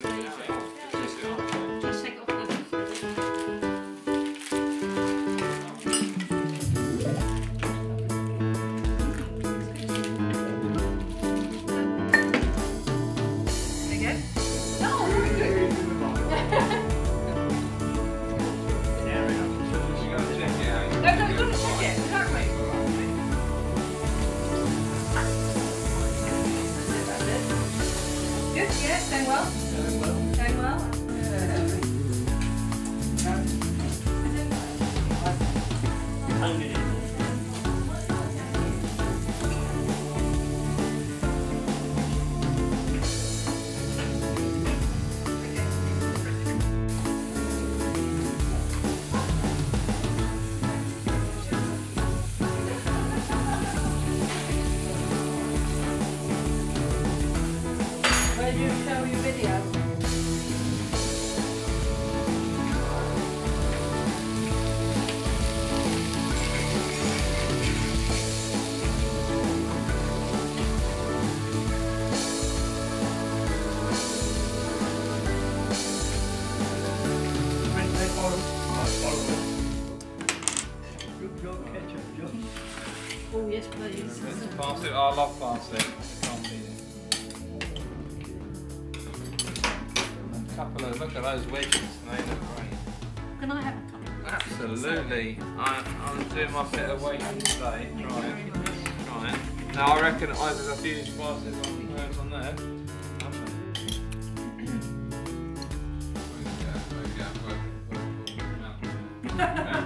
Just Good, yeah, going well. Going well. Where do you show your video? Oh, yes, please. Parsley, I love parsley. Couple of look at those wedges. They look great. Can I have a couple? Absolutely. I, I'm doing my bit of waiting today. Try it. Try it. Now I reckon I, there's a few spices on those on there. Lovely.